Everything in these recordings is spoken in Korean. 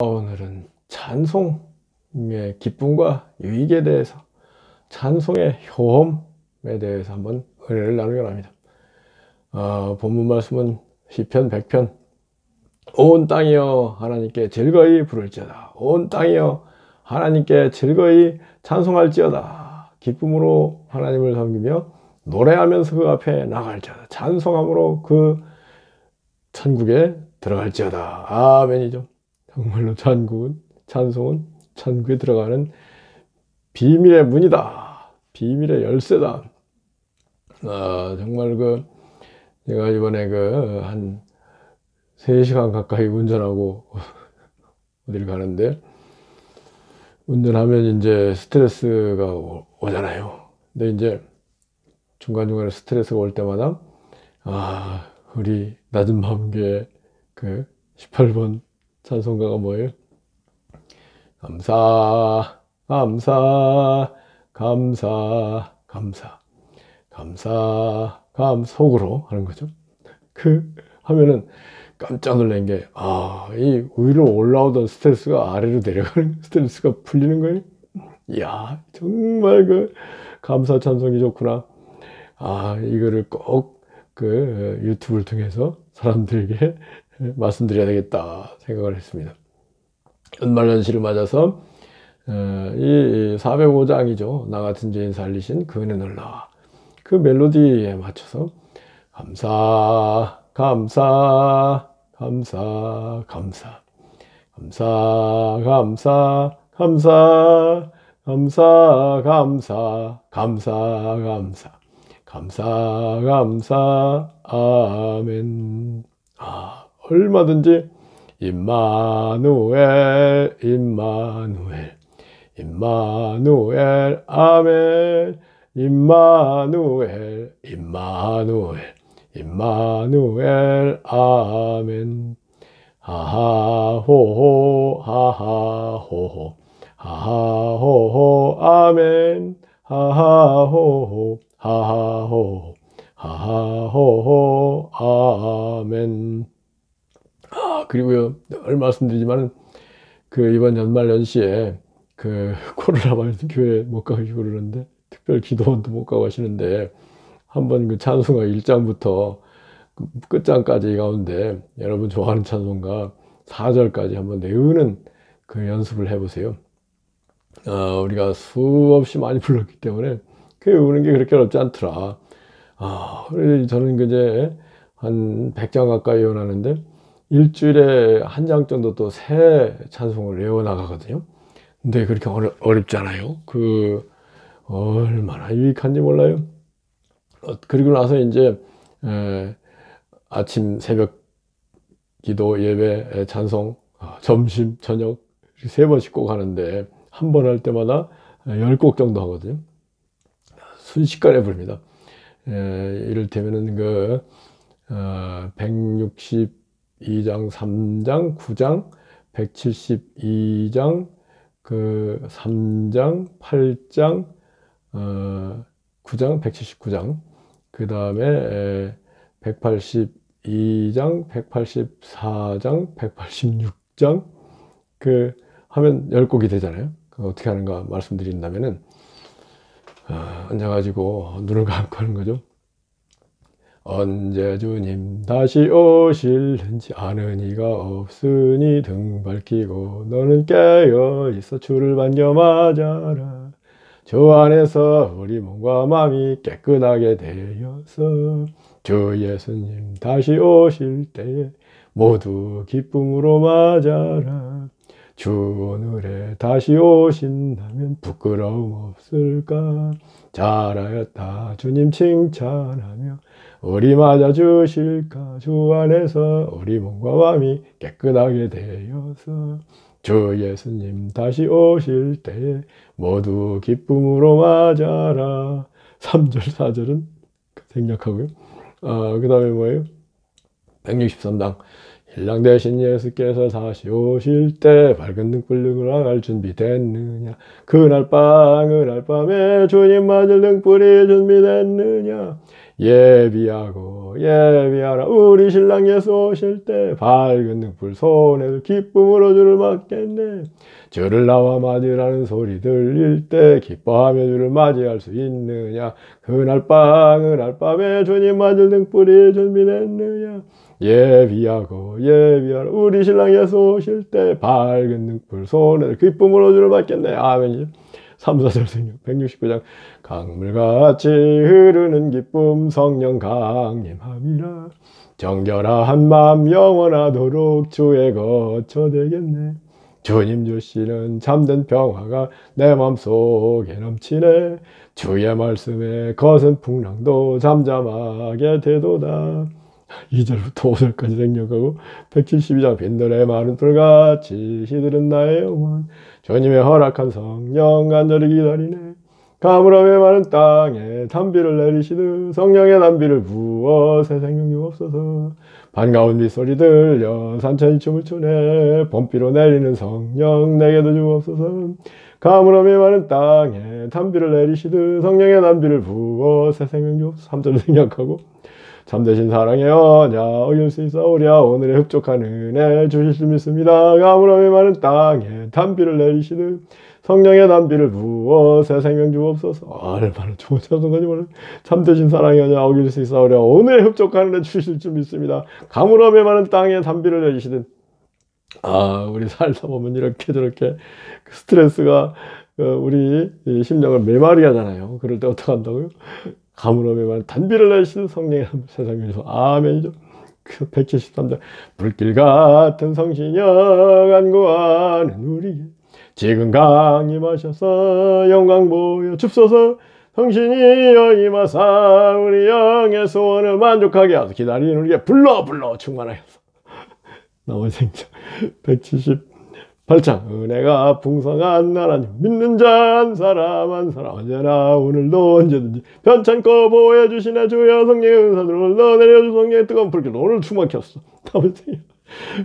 오늘은 찬송의 기쁨과 유익에 대해서 찬송의 효험에 대해서 한번 은혜를 나누려 합니다. 어, 본문 말씀은 시편 100편. 온 땅이여 하나님께 즐거이 부를지어다. 온 땅이여 하나님께 즐거이 찬송할지어다. 기쁨으로 하나님을 섬기며 노래하면서 그 앞에 나갈지어다. 찬송함으로 그 천국에 들어갈지어다. 아멘이죠 정말로 찬국은 찬송은 천국에 들어가는 비밀의 문이다. 비밀의 열쇠다. 아, 정말 그 제가 이번에 그 한 3시간 가까이 운전하고 어디를 가는데 운전하면 이제 스트레스가 오, 잖아요. 근데 이제 중간중간에 스트레스가 올 때마다 아, 우리 낮은 마음교회 그 18번 찬송가가 뭐예요? 감사, 감사, 감사, 감사, 감사, 감 속으로 하는 거죠. 그 하면은 깜짝 놀란 게, 아, 이 위로 올라오던 스트레스가 아래로 내려가는 스트레스가 풀리는 거예요. 이야, 정말 그 감사 찬송이 좋구나. 아, 이거를 꼭 그 유튜브를 통해서 사람들에게 말씀드려야 되겠다 생각을 했습니다. 연말연시를 맞아서 어, 이 405장이죠. 나 같은 죄인 살리신 그 은혜 놀라. 그 멜로디에 맞춰서 감사, 감사, 감사, 감사, 감사, 감사, 감사, 감사, 감사, 감사, 감사, 감사, 감사, 아멘. 아, 얼마든지 임마누엘, 임마누엘, 임마누엘, 아멘. 임마누엘, 임마누엘, 임마누엘, 아멘. 하하호호, 하하호호, 하하호호, 아멘. 하하호호, 하하호호, 하하호호, 아멘. 아, 그리고요, 늘 말씀드리지만, 그 이번 연말 연시에 그 코로나 바이러스 교회 못 가시고 그러는데, 특별 기도원도 못 가고 하시는데, 한번 그 찬송가 1장부터 끝장까지 가운데 여러분 좋아하는 찬송가 4절까지 한번 내우는 그 연습을 해보세요. 어, 우리가 수없이 많이 불렀기 때문에 그 외우는 게 그렇게 어렵지 않더라. 아, 저는 이제 한 100장 가까이 외워놨는데 일주일에 한 장 정도 또 새 찬송을 외워나가거든요. 근데 그렇게 어렵, 어렵잖아요. 그 얼마나 유익한지 몰라요. 어, 그리고 나서 이제 에, 아침 새벽 기도 예배 찬송 어, 점심 저녁 세 번씩 꼭 하는데 한 번 할 때마다 열 곡 정도 하거든요. 순식간에 부릅니다. 에, 이를테면은 그 어, 162장 3장 9장 172장 그 3장 8장 어, 9장 179장 그 다음에 182장, 184장, 186장 그 하면 10곡이 되잖아요. 그 어떻게 하는가 말씀드린다면은 어, 앉아가지고 눈을 감고 하는 거죠. 언제 주님 다시 오실는지 아는 이가 없으니 등 밝히고 너는 깨어 있어 주를 반겨 맞아라. 주 안에서 우리 몸과 마음이 깨끗하게 되어서 주 예수님 다시 오실 때에 모두 기쁨으로 맞아라. 주 오늘에 다시 오신다면 부끄러움 없을까? 잘하였다 주님 칭찬하며 우리 맞아 주실까? 주 안에서 우리 몸과 마음이 깨끗하게 되어서 주 예수님 다시 오실 때 모두 기쁨으로 맞아라. 3절, 4절은 생략하고요. 아, 그 다음에 뭐예요? 163당. 일랑 대신 예수께서 다시 오실 때 밝은 등불로 나갈 준비됐느냐? 그날 밤 그날 밤에 주님 맞을 등불이 준비됐느냐? 예비하고 예비하라. 우리 신랑 예수 오실 때 밝은 등불 손에도 기쁨으로 주를 맞겠네. 주를 나와 맞으라는 소리 들릴 때 기뻐하며 주를 맞이할 수 있느냐? 그날 밤 그날 밤에 주님 맞을 등불이 준비됐느냐 예비하고 예비하라. 우리 신랑 예수 오실 때 밝은 등불 손에도 기쁨으로 주를 맞겠네. 아멘. 3, 4절 성경 169장. 강물같이 흐르는 기쁨 성령 강림함이라. 정결한 맘 영원하도록 주의 거처 되겠네. 주님 주시는 참된 평화가 내 맘속에 넘치네. 주의 말씀에 거센 풍랑도 잠잠하게 되도다 2절부터 5절까지 생략하고 172장 빈들의 마른 불같이 시들은 나의 영혼. 주님의 허락한 성령 간절히 기다리네. 가물함에 많은 땅에 담비를 내리시듯 성령의 담비를 부어 새 생명이 없어서 반가운 빗소리 들려 산천이 춤을 추네. 봄비로 내리는 성령 내게도 주옵소서 가물함에 많은 땅에 담비를 내리시듯 성령의 담비를 부어 새 생명이 없어서 3절 생략하고 참되신 사랑의 언약 어길 수 있사오랴 오늘의 흡족한 은혜 주실 수 믿습니다. 가물함에 많은 땅에 담비를 내리시듯 성령의 담비를 부어 새 생명 주옵소서. 얼마나 좋은 찬송가지 몰라 참되신 사랑의 언약 어길 수 있사오랴 오늘의 흡족한 은혜 주실 줄 믿습니다. 가물함에 많은 땅에 담비를 내리시듯. 아 우리 살다 보면 이렇게 저렇게 스트레스가 어, 우리 심령을 메마리 하잖아요. 그럴 때 어떻게 한다고요 가물함에만 단비를 내시는 성령의 세상에서 아멘이죠. 그 173장 불길 같은 성신여 간구하는 우리 지금 강림하셔서 영광 보여 줍소서. 성신이여 임하사 우리 영의 소원을 만족하게 하소 기다리는 우리에게 불러 불러 충만하여서. 나머지 170 8장 은혜가 풍성한 나라님. 믿는 자 한 사람 한 사람. 언제나 오늘도 언제든지 편찮고 보호해 주시네. 주여 성령의 은사들을 넣어내려 주 성령의 뜨거운 불길 오늘 다음에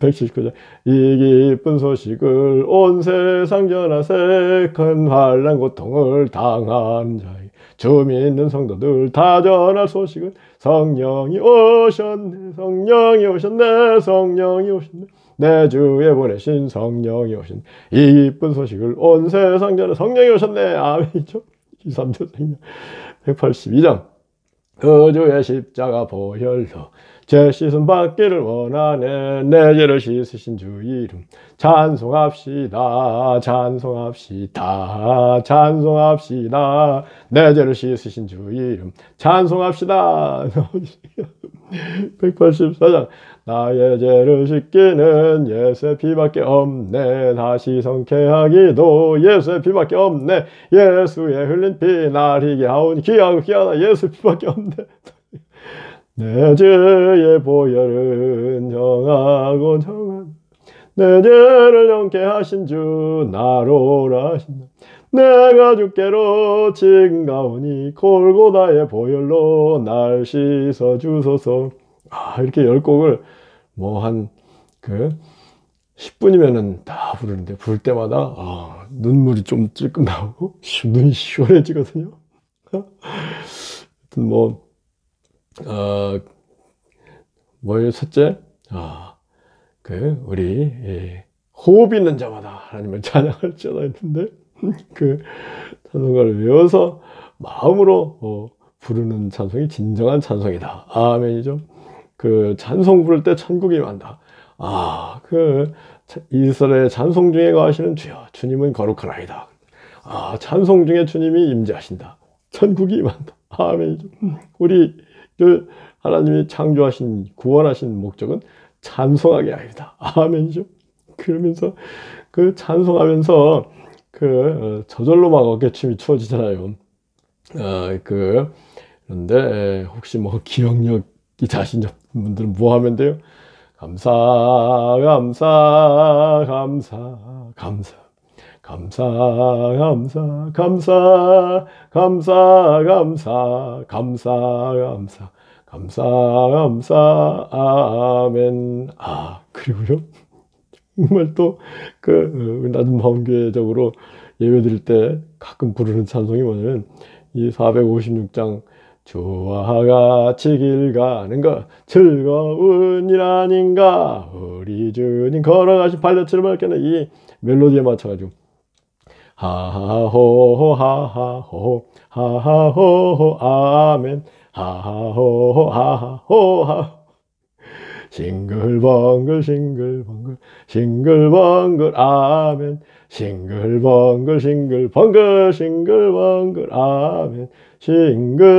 179장 이 기쁜 소식을 온 세상 전하세 큰 환란 고통을 당한 자에게 주 믿는 성도들 다 전할 소식은 성령이 오셨네. 성령이 오셨네. 성령이 오셨네 내 주에 보내신 성령이 오신 이 기쁜 소식을 온 세상 전에 성령이 오셨네. 아멘이죠. 23절 생명 182장. 그 주의 십자가 보혈로 제 씻음 받기를 원하네. 내 죄를 씻으신 주 이름 찬송합시다. 찬송합시다. 찬송합시다. 내 죄를 씻으신 주 이름 찬송합시다. 184장 나의 죄를 씻기는 예수의 피밖에 없네. 다시 성쾌하기도 예수의 피밖에 없네. 예수의 흘린 피 나리게 하오니 귀하고 귀하다 예수의 피밖에 없네. 내 죄의 보혈은 정하고 정한. 내 죄를 정케 하신 주 나로라 하신다. 내가 주께로 증가오니 골고다의 보혈로 날 씻어 주소서. 아, 이렇게 열 곡을 뭐 한 그 10분이면은 다 부르는데 부를 때마다 아, 눈물이 좀 찔끔 나오고 눈이 시원해지거든요. 뭐, 어, 뭐예요, 첫째? 아, 그, 우리, 예, 호흡 있는 자마다 하나님을 찬양할지어다 했는데, 그 찬송가를 외워서 마음으로 어, 부르는 찬송이 진정한 찬송이다. 아멘이죠. 그 찬송 부를 때 천국이 만다. 아, 그 이스라엘 찬송 중에 거하시는 주여, 주님은 거룩하나이다. 아, 찬송 중에 주님이 임재하신다. 천국이 만다. 아멘이죠. 우리를 하나님이 창조하신, 구원하신 목적은 찬송하게 하이다. 아멘이죠. 그러면서 그 찬송하면서 그 어, 저절로 막 어깨춤이 추어지잖아요. 어, 그 그런데 혹시 뭐 기억력 이 자신 없는 분들은 뭐 하면 돼요? 감사, 감사, 감사, 감사. 감사, 감사, 감사, 감사, 감사, 감사, 감사, 감사, 감사, 아멘. 아, 그리고요. 정말 또, 그, 낮은 마음교회적으로 예배 드릴 때 가끔 부르는 찬송이 뭐냐면, 이 456장 주와 같이 길 가는 것 즐거운 일 아닌가? 우리 주님 걸어가신 발자취를 밝혀는 이 멜로디에 맞춰가지고 하하호호 하하호 하하호호 아멘. 하하호호 하하호 하 싱글벙글 싱글벙글 싱글벙글 아멘. 싱글벙글 싱글벙글 싱글벙글 아멘. 싱글벙글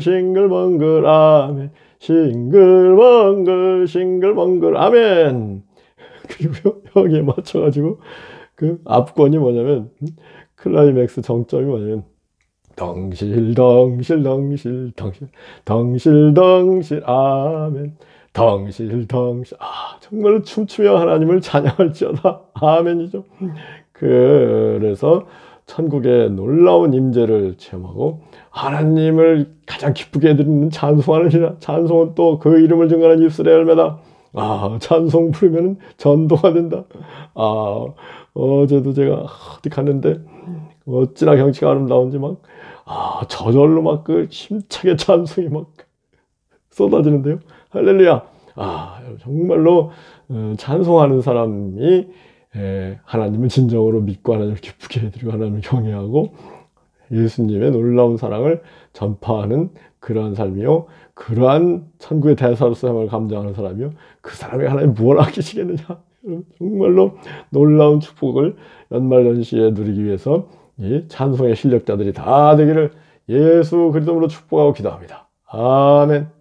싱글벙글 아멘. 싱글벙글 싱글벙글 아멘. 그리고요 여기에 맞춰가지고 그 앞권이 뭐냐면 클라이맥스 정점이 뭐냐면 덩실 덩실 덩실 덩실 덩실 덩실 아멘. 덩실 덩실 아 정말로 춤추며 하나님을 찬양할지어다. 아멘이죠. 그래서 천국의 놀라운 임재를 체험하고 하나님을 가장 기쁘게 해드리는 찬송하는 찬송은 또 그 이름을 증거하는 입술의 열매다. 아 찬송 부르면 전도가 된다. 아 어제도 제가 어디 갔는데 어찌나 경치가 아름다운지 막 아, 저절로 막 그 힘차게 찬송이 막 쏟아지는데요. 할렐루야. 아, 정말로 어, 찬송하는 사람이 에, 하나님을 진정으로 믿고 하나님을 기쁘게 해드리고 하나님을 경외하고 예수님의 놀라운 사랑을 전파하는 그러한 삶이요. 그러한 천국의 대사로서 삶을 감당하는 사람이요. 그 사람이 하나님 무엇 아끼시겠느냐. 정말로 놀라운 축복을 연말연시에 누리기 위해서 이 찬송의 실력자들이 다 되기를 예수 그리스도로 축복하고 기도합니다. 아멘.